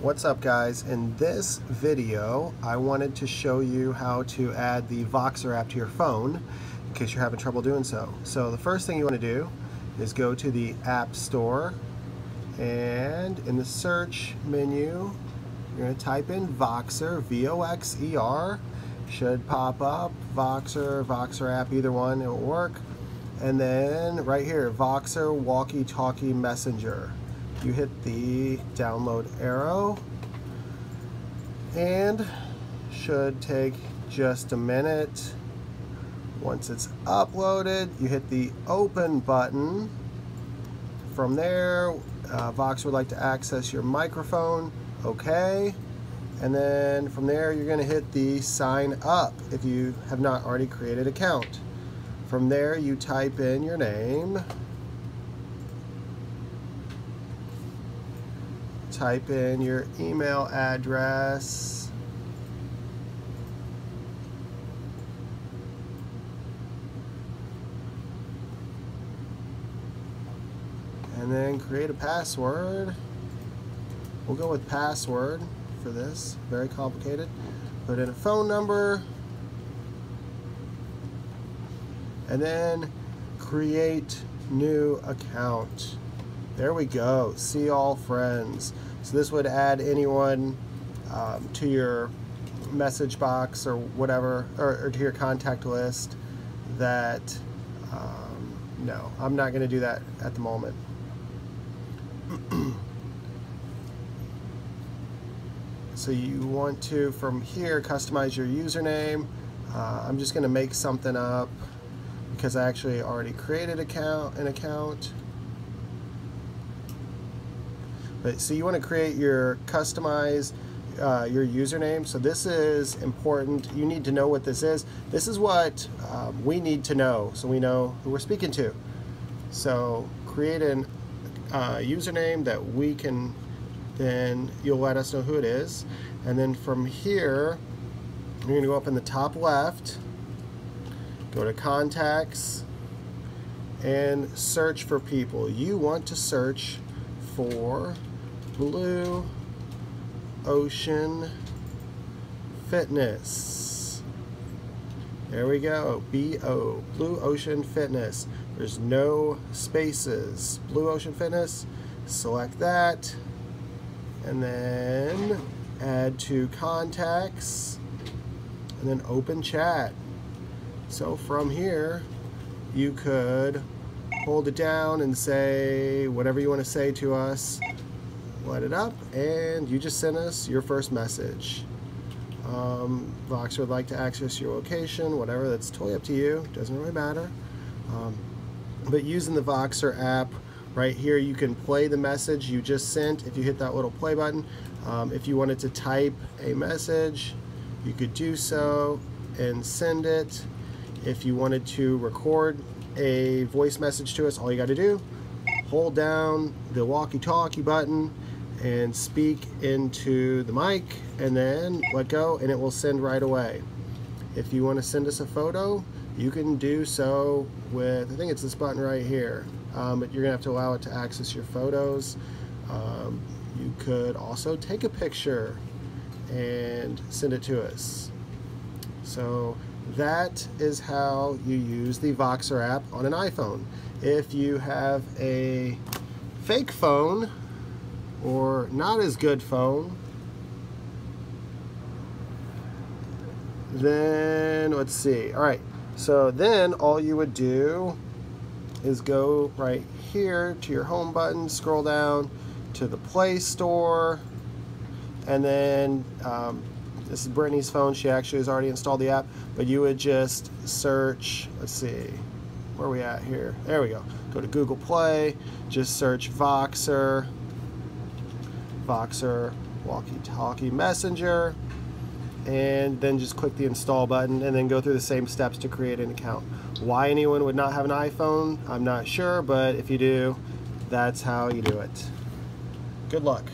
What's up guys? In this video I wanted to show you how to add the Voxer app to your phone in case you're having trouble doing so. So the first thing you want to do is go to the App Store and in the search menu you're going to type in Voxer, V-O-X-E-R should pop up Voxer, Voxer app, either one, it will work. And then right here, Voxer Walkie Talkie Messenger you hit the download arrow and should take just a minute. Once it's uploaded you hit the open button. From there uh, Vox would like to access your microphone okay? And then from there you're going to hit the sign up if you have not already created an account. From there you type in your name type in your email address. And then create a password. We'll go with password for this, very complicated. Put in a phone number. And then create new account. There we go, see all friends. So this would add anyone um, to your message box or whatever, or, or to your contact list that, um, no, I'm not going to do that at the moment. so you want to, from here, customize your username. Uh, I'm just going to make something up because I actually already created account an account. But so you want to create your customize uh, your username. So this is important. You need to know what this is. This is what um, we need to know so we know who we're speaking to. So create an uh, username that we can then you'll let us know who it is. And then from here, you're going to go up in the top left, go to contacts, and search for people. You want to search for Blue Ocean Fitness. There we go, B-O, Blue Ocean Fitness. There's no spaces. Blue Ocean Fitness, select that, and then add to contacts, and then open chat. So from here, you could hold it down and say whatever you want to say to us light it up, and you just sent us your first message. Um, Voxer would like to access your location, whatever, that's totally up to you, doesn't really matter. Um, but using the Voxer app, right here you can play the message you just sent if you hit that little play button. Um, if you wanted to type a message, you could do so and send it. If you wanted to record a voice message to us, all you got to do, hold down the walkie-talkie button and speak into the mic and then let go and it will send right away. If you want to send us a photo, you can do so with, I think it's this button right here, um, but you're to have to allow it to access your photos. Um, you could also take a picture and send it to us. So that is how you use the Voxer app on an iPhone. If you have a fake phone, or not as good phone, then let's see. All right, so then all you would do is go right here to your home button, scroll down to the Play Store, and then um, this is Brittany's phone. She actually has already installed the app, but you would just search, let's see, where are we at here? There we go. Go to Google Play, just search Voxer, Voxer walkie-talkie messenger and then just click the install button and then go through the same steps to create an account. Why anyone would not have an iPhone, I'm not sure, but if you do, that's how you do it. Good luck.